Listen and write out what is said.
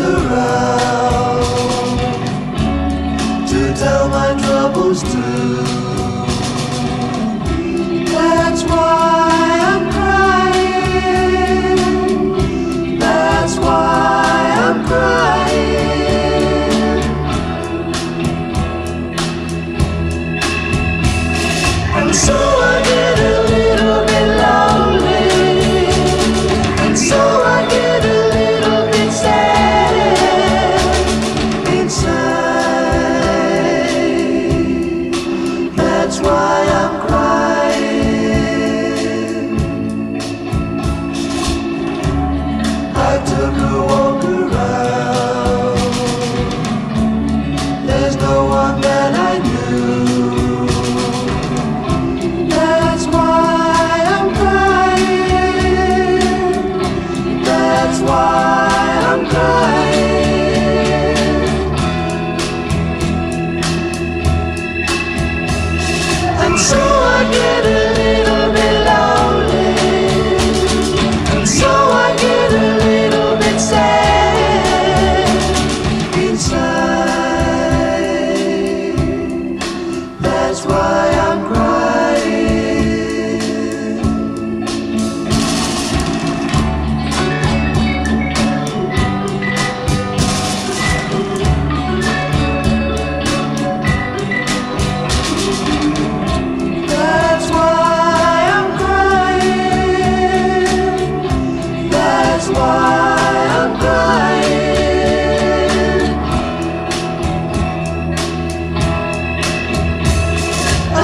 around to tell my troubles to.